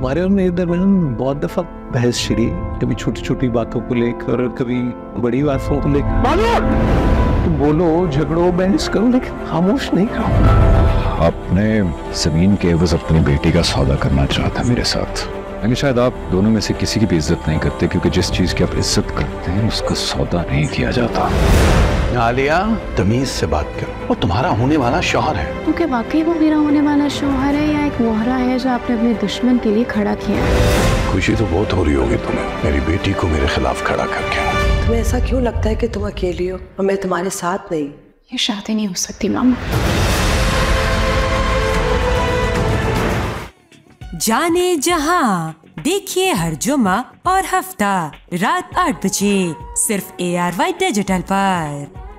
तुम्हारे और मेरे दरमियान बहुत दफ़ा बहस छिड़ी। कभी छोटी छोटी बातों को लेकर कभी बड़ी बातों को लेकर। तुम बोलो झगड़ो बहस करो लेकिन खामोश नहीं करो आपने ज़मीन के एवज अपनी बेटी का सौदा करना चाहा था मेरे साथ। लेकिन शायद आप दोनों में से किसी की भी इज़्ज़त नहीं करते क्योंकि जिस चीज़ की आप इज़्ज़त करते हैं उसका सौदा नहीं किया जाता। आलिया तमीज से बात कर। वो तुम्हारा होने वाला शोहर है। तो क्या वाकई वो मेरा होने वाला शौहर है या एक मोहरा जो आपने अपने दुश्मन के लिए खड़ा किया खुशी तो बहुत हो रही होगी तुम्हें। मेरी बेटी को मेरे खिलाफ खड़ा करके। तुम्हें ऐसा क्यों लगता है कि तुम अकेली हो और मैं तुम्हारे साथ नहीं? ये शादी नहीं हो सकती मामा। जाने जहाँ देखिए हर जुमा और हफ़्ता रात आठ बजे सिर्फ़ ए आर वाई डिजिटल पर।